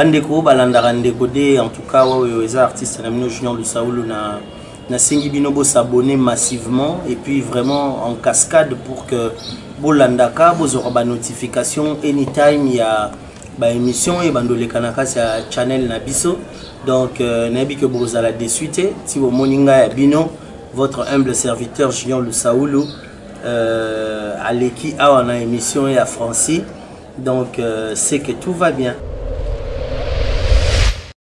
bandeko balandaka ndeko de en tout cas oyo eza artiste na bino junior lusaulu na nasengi bino bosabone massivement et puis vraiment en cascade pour que bolandaka bozwaka banotification anytime ya baémission ebandoleka na kati ya channel na biso donc euh, nayebi ke bozala desu te ti bomoni ngai ya bino votre humble serviteur junior lusaulu euh, aleki awa na émission ya franci donc euh, c'est que tout va bien.